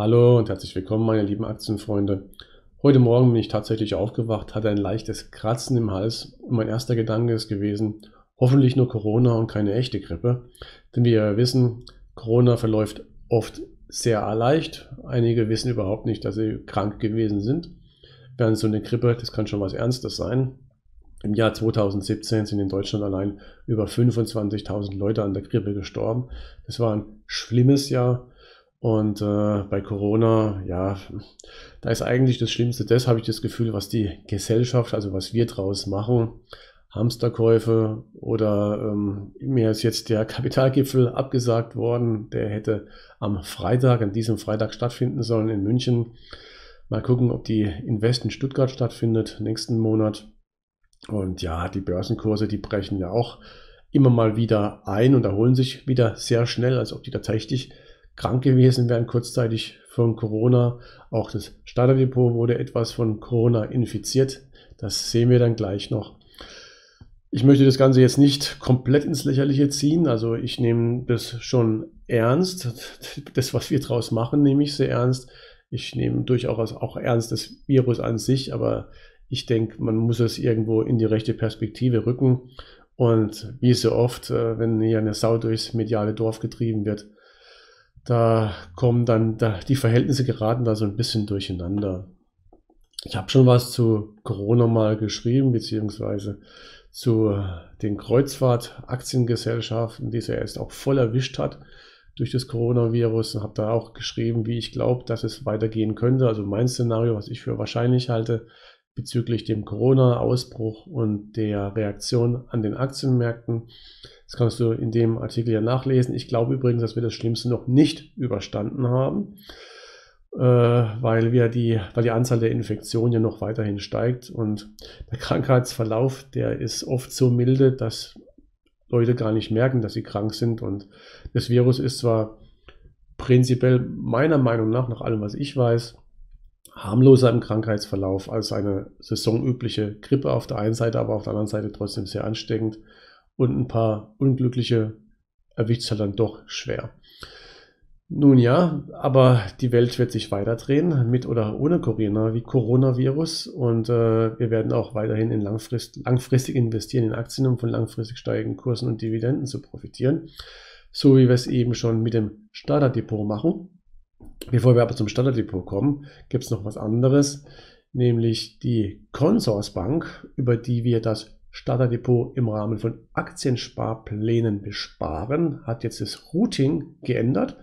Hallo und herzlich willkommen, meine lieben Aktienfreunde. Heute Morgen bin ich tatsächlich aufgewacht, hatte ein leichtes Kratzen im Hals und mein erster Gedanke ist gewesen, hoffentlich nur Corona und keine echte Grippe. Denn wie wir wissen, Corona verläuft oft sehr leicht. Einige wissen überhaupt nicht, dass sie krank gewesen sind. Während so eine Grippe, das kann schon was Ernstes sein. Im Jahr 2017 sind in Deutschland allein über 25.000 Leute an der Grippe gestorben. Das war ein schlimmes Jahr. Und äh, bei Corona, ja, da ist eigentlich das Schlimmste, das habe ich das Gefühl, was die Gesellschaft, also was wir draus machen, Hamsterkäufe oder ähm, mir ist jetzt der Kapitalgipfel abgesagt worden, der hätte am Freitag, an diesem Freitag stattfinden sollen in München. Mal gucken, ob die Invest in Stuttgart stattfindet nächsten Monat. Und ja, die Börsenkurse, die brechen ja auch immer mal wieder ein und erholen sich wieder sehr schnell, als ob die tatsächlich krank gewesen wären, kurzzeitig von Corona. Auch das Starterdepot wurde etwas von Corona infiziert. Das sehen wir dann gleich noch. Ich möchte das Ganze jetzt nicht komplett ins Lächerliche ziehen. Also ich nehme das schon ernst. Das, was wir draus machen, nehme ich sehr ernst. Ich nehme durchaus auch ernst das Virus an sich, aber ich denke, man muss es irgendwo in die rechte Perspektive rücken. Und wie so oft, äh, wenn hier eine Sau durchs mediale Dorf getrieben wird, da kommen dann, da, die Verhältnisse geraten da so ein bisschen durcheinander. Ich habe schon was zu Corona mal geschrieben, beziehungsweise zu den Kreuzfahrt-Aktiengesellschaften, die sie erst auch voll erwischt hat durch das Coronavirus. Und habe da auch geschrieben, wie ich glaube, dass es weitergehen könnte. Also mein Szenario, was ich für wahrscheinlich halte, bezüglich dem Corona-Ausbruch und der Reaktion an den Aktienmärkten. Das kannst du in dem Artikel ja nachlesen. Ich glaube übrigens, dass wir das Schlimmste noch nicht überstanden haben, äh, weil, wir die, weil die Anzahl der Infektionen ja noch weiterhin steigt und der Krankheitsverlauf, der ist oft so milde, dass Leute gar nicht merken, dass sie krank sind. Und das Virus ist zwar prinzipiell meiner Meinung nach, nach allem, was ich weiß, harmloser im Krankheitsverlauf als eine saisonübliche Grippe auf der einen Seite, aber auf der anderen Seite trotzdem sehr ansteckend und ein paar Unglückliche erwischt es halt dann doch schwer. Nun ja, aber die Welt wird sich weiter drehen, mit oder ohne Corona, wie Coronavirus. Und äh, wir werden auch weiterhin in langfrist, langfristig investieren in Aktien, um von langfristig steigenden Kursen und Dividenden zu profitieren. So wie wir es eben schon mit dem Starterdepot machen. Bevor wir aber zum Starterdepot kommen, gibt es noch was anderes, nämlich die Consorsbank, über die wir das Starterdepot im Rahmen von Aktiensparplänen besparen, hat jetzt das Routing geändert.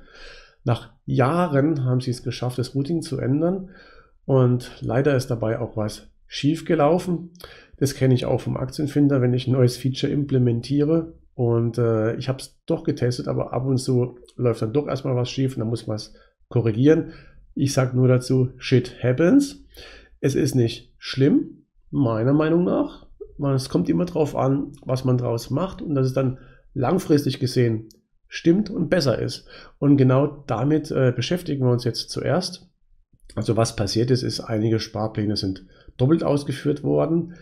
Nach Jahren haben sie es geschafft, das Routing zu ändern. Und leider ist dabei auch was schiefgelaufen. Das kenne ich auch vom Aktienfinder, wenn ich ein neues Feature implementiere. Und äh, ich habe es doch getestet, aber ab und zu läuft dann doch erstmal was schief und dann muss man es korrigieren. Ich sage nur dazu, shit happens. Es ist nicht schlimm, meiner Meinung nach es kommt immer darauf an, was man daraus macht und dass es dann langfristig gesehen stimmt und besser ist. Und genau damit äh, beschäftigen wir uns jetzt zuerst. Also was passiert ist, ist, einige Sparpläne sind doppelt ausgeführt worden.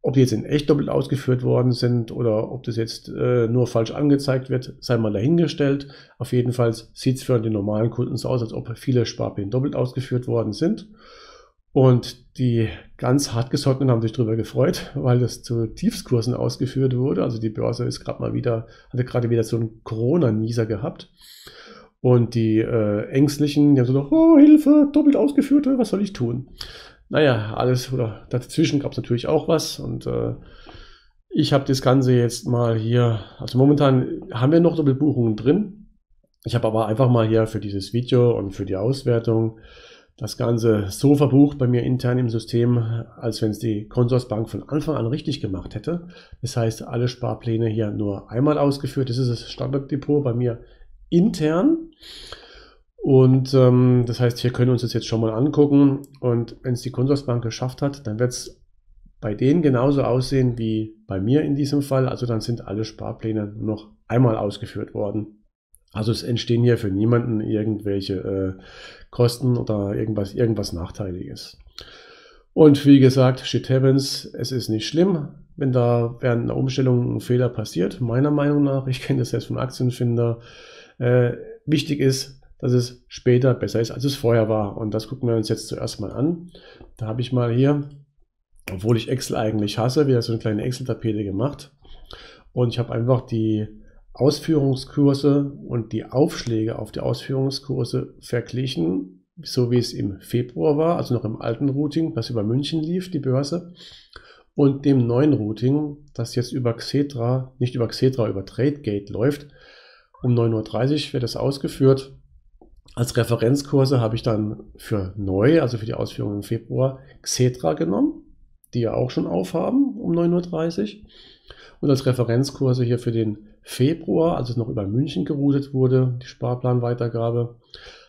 Ob die jetzt in echt doppelt ausgeführt worden sind oder ob das jetzt äh, nur falsch angezeigt wird, sei mal dahingestellt. Auf jeden Fall sieht es für den normalen Kunden so aus, als ob viele Sparpläne doppelt ausgeführt worden sind. Und die ganz hartgesottenen haben sich darüber gefreut, weil das zu Tiefskursen ausgeführt wurde. Also die Börse ist gerade mal wieder, hatte gerade wieder so einen Corona-Nieser gehabt. Und die äh, Ängstlichen, die haben so gedacht, oh Hilfe, doppelt ausgeführt, was soll ich tun? Naja, alles, oder dazwischen gab es natürlich auch was. Und äh, ich habe das Ganze jetzt mal hier, also momentan haben wir noch Doppelbuchungen drin. Ich habe aber einfach mal hier für dieses Video und für die Auswertung das Ganze so verbucht bei mir intern im System, als wenn es die Consorsbank von Anfang an richtig gemacht hätte. Das heißt, alle Sparpläne hier nur einmal ausgeführt. Das ist das Standarddepot bei mir intern. Und ähm, das heißt, hier können wir uns das jetzt schon mal angucken. Und wenn es die Consorsbank geschafft hat, dann wird es bei denen genauso aussehen wie bei mir in diesem Fall. Also dann sind alle Sparpläne noch einmal ausgeführt worden. Also es entstehen hier für niemanden irgendwelche äh, Kosten oder irgendwas, irgendwas Nachteiliges. Und wie gesagt, shit happens, es ist nicht schlimm, wenn da während einer Umstellung ein Fehler passiert. Meiner Meinung nach, ich kenne das jetzt vom Aktienfinder, äh, wichtig ist, dass es später besser ist, als es vorher war. Und das gucken wir uns jetzt zuerst mal an. Da habe ich mal hier, obwohl ich Excel eigentlich hasse, wieder so eine kleine Excel-Tapete gemacht. Und ich habe einfach die Ausführungskurse und die Aufschläge auf die Ausführungskurse verglichen, so wie es im Februar war, also noch im alten Routing, das über München lief, die Börse, und dem neuen Routing, das jetzt über Xetra, nicht über Xetra, über TradeGate läuft. Um 9.30 Uhr wird das ausgeführt. Als Referenzkurse habe ich dann für neu, also für die Ausführung im Februar, Xetra genommen, die ja auch schon aufhaben um 9.30 Uhr. Und als Referenzkurse hier für den Februar, als es noch über München geroutet wurde, die Sparplanweitergabe,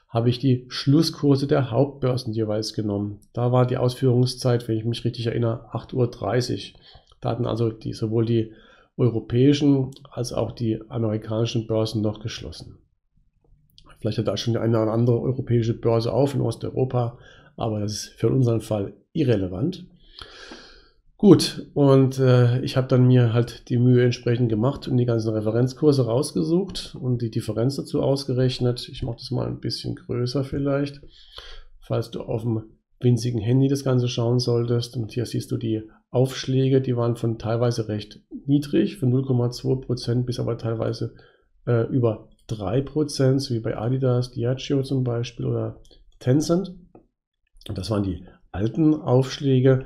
habe ich die Schlusskurse der Hauptbörsen jeweils genommen. Da war die Ausführungszeit, wenn ich mich richtig erinnere, 8.30 Uhr. Da hatten also die, sowohl die europäischen als auch die amerikanischen Börsen noch geschlossen. Vielleicht hat da schon eine oder andere europäische Börse auf in Osteuropa, aber das ist für unseren Fall irrelevant. Gut, und äh, ich habe dann mir halt die Mühe entsprechend gemacht und die ganzen Referenzkurse rausgesucht und die Differenz dazu ausgerechnet. Ich mache das mal ein bisschen größer vielleicht, falls du auf dem winzigen Handy das Ganze schauen solltest. Und hier siehst du die Aufschläge, die waren von teilweise recht niedrig, von 0,2% bis aber teilweise äh, über 3%, wie bei Adidas, Diageo zum Beispiel oder Tencent. Und das waren die alten Aufschläge.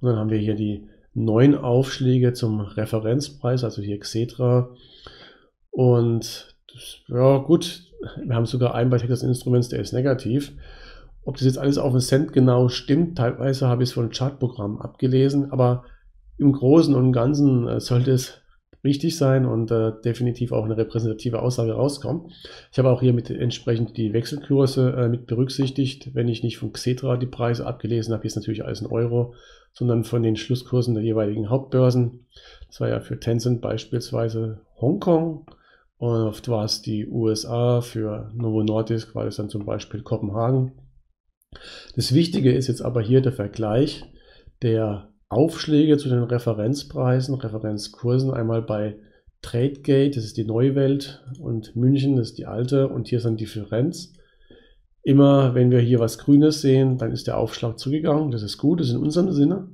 Und dann haben wir hier die neun Aufschläge zum Referenzpreis, also hier Xetra. Und das, ja gut, wir haben sogar einen bei Texas Instruments, der ist negativ. Ob das jetzt alles auf den Cent genau stimmt, teilweise habe ich es von Chartprogrammen abgelesen, aber im Großen und Ganzen äh, sollte es richtig sein und äh, definitiv auch eine repräsentative Aussage rauskommen. Ich habe auch hier mit entsprechend die Wechselkurse äh, mit berücksichtigt. Wenn ich nicht von Xetra die Preise abgelesen habe, ist natürlich alles in Euro, sondern von den Schlusskursen der jeweiligen Hauptbörsen. Das war ja für Tencent beispielsweise Hongkong. Oft war es die USA, für Novo Nordisk war es dann zum Beispiel Kopenhagen. Das Wichtige ist jetzt aber hier der Vergleich der Aufschläge zu den Referenzpreisen, Referenzkursen einmal bei Tradegate, das ist die neue Welt, und München, das ist die alte, und hier ist dann Differenz. Immer wenn wir hier was Grünes sehen, dann ist der Aufschlag zugegangen, das ist gut, das ist in unserem Sinne.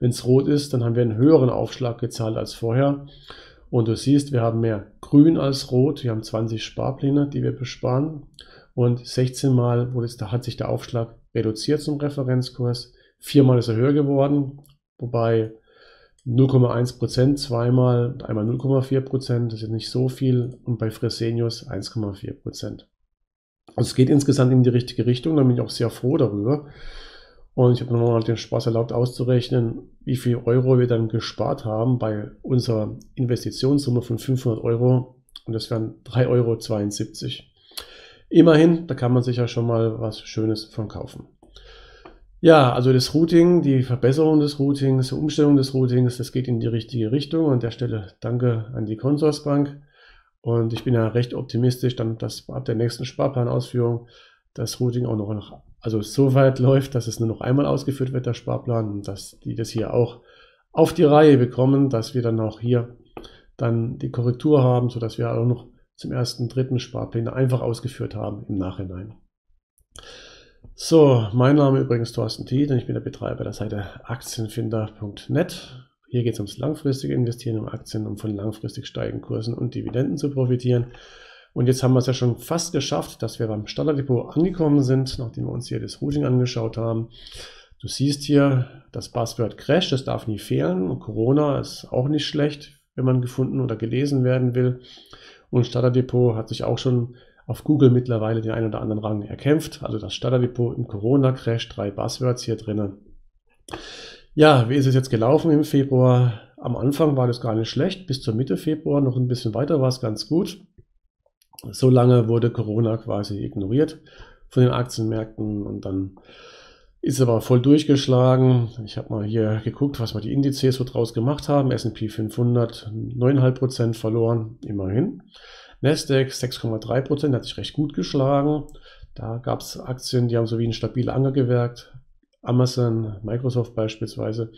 Wenn es rot ist, dann haben wir einen höheren Aufschlag gezahlt als vorher. Und du siehst, wir haben mehr Grün als Rot. Wir haben 20 Sparpläne, die wir besparen. Und 16 Mal wurde es, da hat sich der Aufschlag reduziert zum Referenzkurs. Viermal ist er höher geworden wobei 0,1 Prozent zweimal, einmal 0,4 Prozent, das ist nicht so viel und bei Fresenius 1,4 Prozent. Also es geht insgesamt in die richtige Richtung, da bin ich auch sehr froh darüber. Und ich habe mir mal den Spaß erlaubt auszurechnen, wie viel Euro wir dann gespart haben bei unserer Investitionssumme von 500 Euro. Und das wären 3,72 Euro. Immerhin, da kann man sich ja schon mal was Schönes von kaufen. Ja, also das Routing, die Verbesserung des Routings, die Umstellung des Routings, das geht in die richtige Richtung. An der Stelle danke an die Consorsbank. Und ich bin ja recht optimistisch, dann, dass ab der nächsten Sparplanausführung das Routing auch noch, also so weit läuft, dass es nur noch einmal ausgeführt wird, der Sparplan, und dass die das hier auch auf die Reihe bekommen, dass wir dann auch hier dann die Korrektur haben, sodass wir auch noch zum ersten, dritten Sparpläne einfach ausgeführt haben im Nachhinein. So, mein Name ist übrigens Thorsten Tiet und ich bin der Betreiber der Seite aktienfinder.net. Hier geht es ums langfristige Investieren in Aktien, um von langfristig steigenden Kursen und Dividenden zu profitieren. Und jetzt haben wir es ja schon fast geschafft, dass wir beim Standarddepot angekommen sind, nachdem wir uns hier das Routing angeschaut haben. Du siehst hier das Buzzword Crash, das darf nie fehlen. Und Corona ist auch nicht schlecht, wenn man gefunden oder gelesen werden will. Und Standarddepot hat sich auch schon auf Google mittlerweile den einen oder anderen Rang erkämpft. Also das Starterdepot im Corona-Crash, drei Buzzwords hier drinnen. Ja, wie ist es jetzt gelaufen im Februar? Am Anfang war das gar nicht schlecht, bis zur Mitte Februar noch ein bisschen weiter war es ganz gut. So lange wurde Corona quasi ignoriert von den Aktienmärkten und dann ist aber voll durchgeschlagen. Ich habe mal hier geguckt, was wir die Indizes so draus gemacht haben. S&P 500 9,5% verloren, immerhin. Nasdaq 6,3 Prozent, hat sich recht gut geschlagen. Da gab es Aktien, die haben so wie ein stabiler Anger gewirkt. Amazon, Microsoft beispielsweise.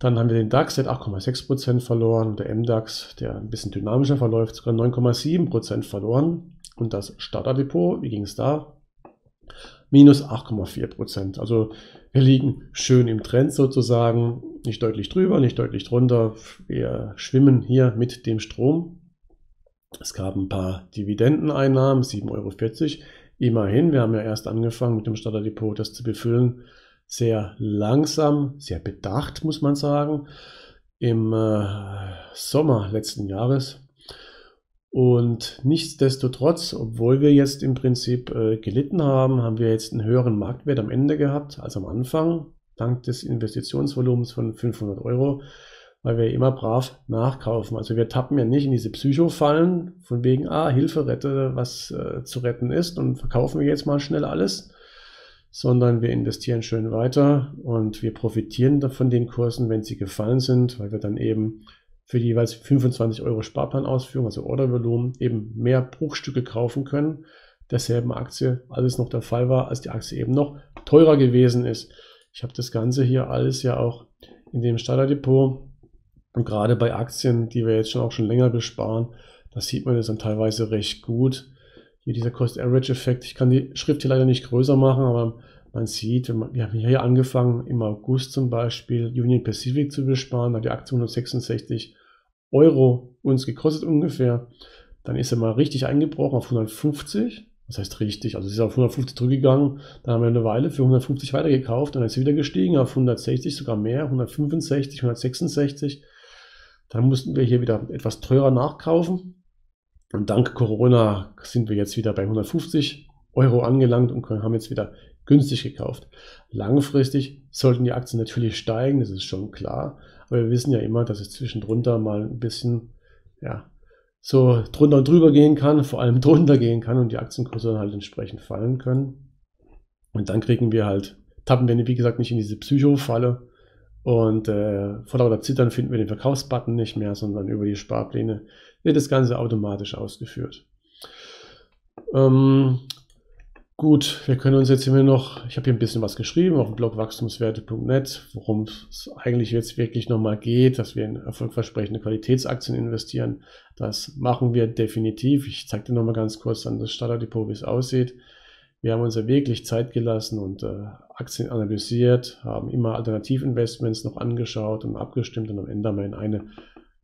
Dann haben wir den DAX, der hat 8,6 Prozent verloren. Der MDAX, der ein bisschen dynamischer verläuft, sogar 9,7 Prozent verloren. Und das Starterdepot, wie ging es da? Minus 8,4 Prozent. Also wir liegen schön im Trend sozusagen, nicht deutlich drüber, nicht deutlich drunter. Wir schwimmen hier mit dem Strom. Es gab ein paar Dividendeneinnahmen, 7,40 Euro. Immerhin, wir haben ja erst angefangen mit dem Starterdepot das zu befüllen. Sehr langsam, sehr bedacht, muss man sagen. Im äh, Sommer letzten Jahres und nichtsdestotrotz, obwohl wir jetzt im Prinzip äh, gelitten haben, haben wir jetzt einen höheren Marktwert am Ende gehabt als am Anfang, dank des Investitionsvolumens von 500 Euro, weil wir immer brav nachkaufen. Also wir tappen ja nicht in diese Psychofallen von wegen, ah, Hilfe, rette, was äh, zu retten ist und verkaufen wir jetzt mal schnell alles, sondern wir investieren schön weiter und wir profitieren von den Kursen, wenn sie gefallen sind, weil wir dann eben für die jeweils 25 Euro Sparplanausführung, also Ordervolumen, eben mehr Bruchstücke kaufen können, derselben Aktie, alles noch der Fall war, als die Aktie eben noch teurer gewesen ist. Ich habe das Ganze hier alles ja auch in dem Starterdepot und gerade bei Aktien, die wir jetzt schon auch schon länger besparen, da sieht man das dann teilweise recht gut. Hier dieser Cost-Average-Effekt. Ich kann die Schrift hier leider nicht größer machen, aber man sieht, wir haben hier angefangen, im August zum Beispiel Union Pacific zu besparen, da die Aktie 166 Euro uns gekostet ungefähr. Dann ist er mal richtig eingebrochen auf 150. Das heißt richtig, also es ist auf 150 zurückgegangen. Dann haben wir eine Weile für 150 weitergekauft. Dann ist sie wieder gestiegen auf 160, sogar mehr, 165, 166. Dann mussten wir hier wieder etwas teurer nachkaufen. Und dank Corona sind wir jetzt wieder bei 150 Euro angelangt und haben jetzt wieder günstig gekauft. Langfristig sollten die Aktien natürlich steigen, das ist schon klar. Aber wir wissen ja immer, dass es zwischendrunter mal ein bisschen, ja, so drunter und drüber gehen kann, vor allem drunter gehen kann und die Aktienkurse dann halt entsprechend fallen können. Und dann kriegen wir halt, tappen wir, wie gesagt, nicht in diese Psycho-Falle. Und äh, vor lauter Zittern finden wir den Verkaufsbutton nicht mehr, sondern über die Sparpläne wird das Ganze automatisch ausgeführt. Ähm, Gut, wir können uns jetzt immer noch, ich habe hier ein bisschen was geschrieben auf dem Blog wachstumswerte.net, worum es eigentlich jetzt wirklich nochmal geht, dass wir in erfolgversprechende Qualitätsaktien investieren. Das machen wir definitiv. Ich zeige dir nochmal ganz kurz an das Starterdepot, wie es aussieht. Wir haben uns ja wirklich Zeit gelassen und äh, Aktien analysiert, haben immer Alternativinvestments noch angeschaut und abgestimmt und am Ende haben wir in eine,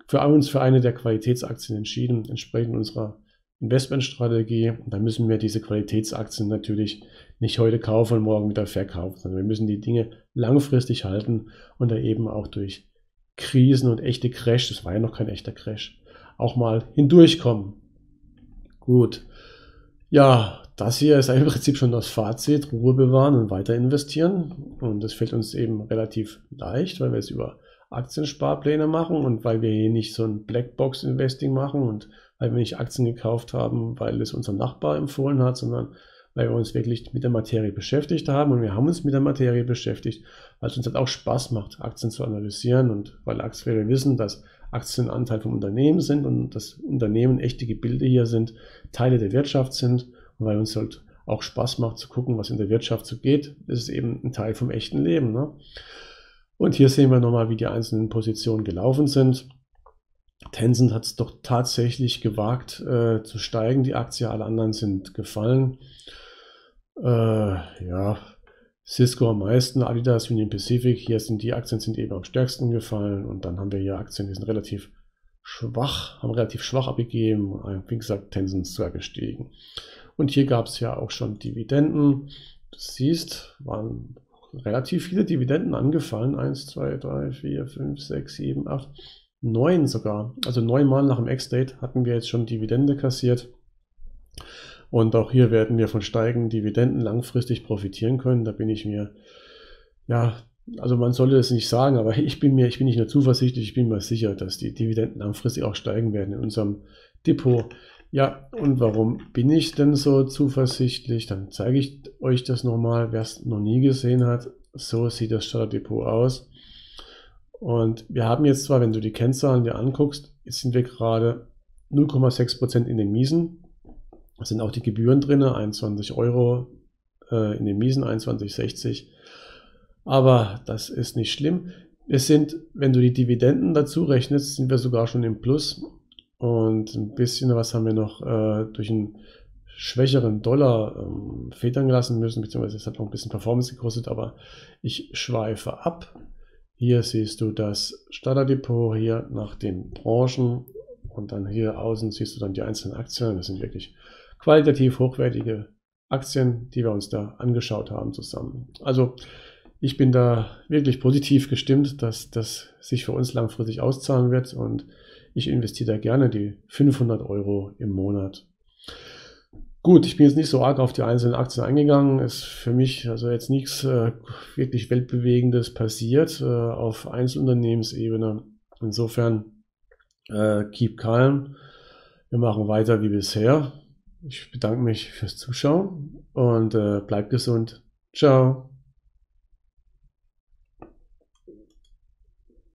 für uns für eine der Qualitätsaktien entschieden, entsprechend unserer Investmentstrategie. Und dann müssen wir diese Qualitätsaktien natürlich nicht heute kaufen und morgen wieder verkaufen, sondern wir müssen die Dinge langfristig halten und da eben auch durch Krisen und echte Crash, das war ja noch kein echter Crash, auch mal hindurchkommen. Gut. Ja, das hier ist im Prinzip schon das Fazit. Ruhe bewahren und weiter investieren. Und das fällt uns eben relativ leicht, weil wir es über Aktiensparpläne machen und weil wir hier nicht so ein Blackbox-Investing machen und weil wir nicht Aktien gekauft haben, weil es unser Nachbar empfohlen hat, sondern weil wir uns wirklich mit der Materie beschäftigt haben. Und wir haben uns mit der Materie beschäftigt, weil es uns halt auch Spaß macht, Aktien zu analysieren und weil wir wissen, dass Aktien Anteil vom Unternehmen sind und das Unternehmen echte Gebilde hier sind, Teile der Wirtschaft sind und weil uns halt auch Spaß macht zu gucken, was in der Wirtschaft so geht, ist es eben ein Teil vom echten Leben. Ne? Und hier sehen wir nochmal, wie die einzelnen Positionen gelaufen sind. Tencent hat es doch tatsächlich gewagt äh, zu steigen. Die Aktie, alle anderen sind gefallen. Äh, ja, Cisco am meisten, Adidas, Union Pacific. Hier sind die Aktien sind eben am stärksten gefallen. Und dann haben wir hier Aktien, die sind relativ schwach, haben relativ schwach abgegeben. Wie gesagt, Tencent ist sogar gestiegen. Und hier gab es ja auch schon Dividenden. Du siehst, waren relativ viele Dividenden angefallen. 1, 2, 3, 4, 5, 6, 7, 8 neun sogar, also neunmal nach dem Ex-Date hatten wir jetzt schon Dividende kassiert. Und auch hier werden wir von steigenden Dividenden langfristig profitieren können. Da bin ich mir, ja, also man sollte es nicht sagen, aber ich bin mir, ich bin nicht nur zuversichtlich, ich bin mir sicher, dass die Dividenden langfristig auch steigen werden in unserem Depot. Ja, und warum bin ich denn so zuversichtlich? Dann zeige ich euch das nochmal, wer es noch nie gesehen hat. So sieht das Starterdepot aus. Und wir haben jetzt zwar, wenn du die Kennzahlen dir anguckst, jetzt sind wir gerade 0,6% in den Miesen. Da sind auch die Gebühren drin, 21 Euro äh, in den Miesen, 21,60. Aber das ist nicht schlimm. Es sind, wenn du die Dividenden dazu rechnest, sind wir sogar schon im Plus. Und ein bisschen was haben wir noch äh, durch ein schwächeren Dollar ähm, federn lassen müssen, beziehungsweise es hat noch ein bisschen Performance gekostet, aber ich schweife ab. Hier siehst du das Starterdepot hier nach den Branchen und dann hier außen siehst du dann die einzelnen Aktien. Das sind wirklich qualitativ hochwertige Aktien, die wir uns da angeschaut haben zusammen. Also ich bin da wirklich positiv gestimmt, dass das sich für uns langfristig auszahlen wird und ich investiere da gerne die 500 Euro im Monat. Gut, ich bin jetzt nicht so arg auf die einzelnen Aktien eingegangen. Ist für mich also jetzt nichts äh, wirklich weltbewegendes passiert äh, auf Einzelunternehmensebene. Insofern äh, keep calm. Wir machen weiter wie bisher. Ich bedanke mich fürs Zuschauen und äh, bleibt gesund. Ciao.